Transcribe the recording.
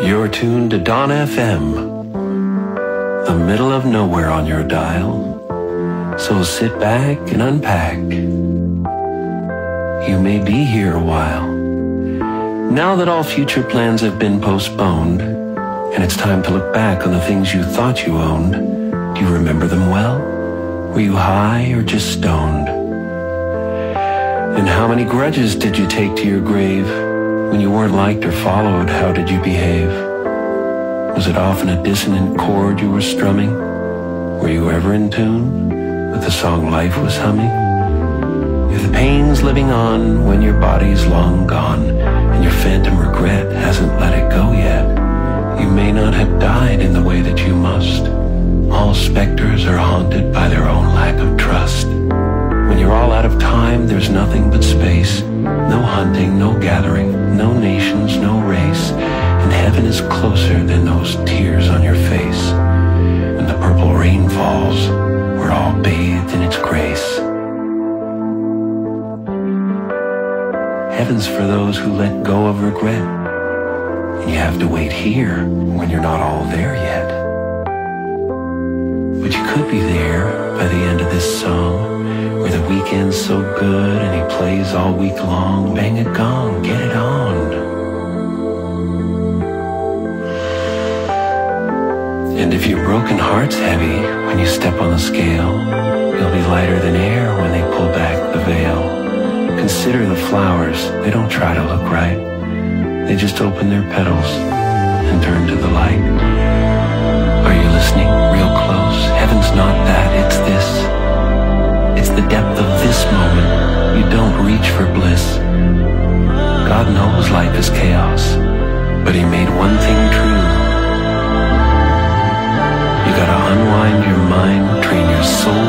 You're tuned to Dawn FM, the middle of nowhere on your dial. So sit back and unpack. You may be here a while. Now that all future plans have been postponed, and it's time to look back on the things you thought you owned, do you remember them well? Were you high or just stoned? And how many grudges did you take to your grave? When you weren't liked or followed, how did you behave? Was it often a dissonant chord you were strumming? Were you ever in tune with the song life was humming? If the pain's living on when your body's long gone and your phantom regret hasn't let it go yet, you may not have died in the way out of time, there's nothing but space. No hunting, no gathering, no nations, no race. And heaven is closer than those tears on your face. When the purple rain falls, we're all bathed in its grace. Heaven's for those who let go of regret. And you have to wait here when you're not all there yet. But you could be there by the end of this song, Weeknd's so good and he plays all week long. Bang a gong, get it on. And if your broken heart's heavy when you step on the scale, you'll be lighter than air when they pull back the veil. Consider the flowers, they don't try to look right. They just open their petals and turn to the light. Are you listening real close? The depth of this moment. You don't reach for bliss. God knows life is chaos, but he made one thing true. You gotta unwind your mind, train your soul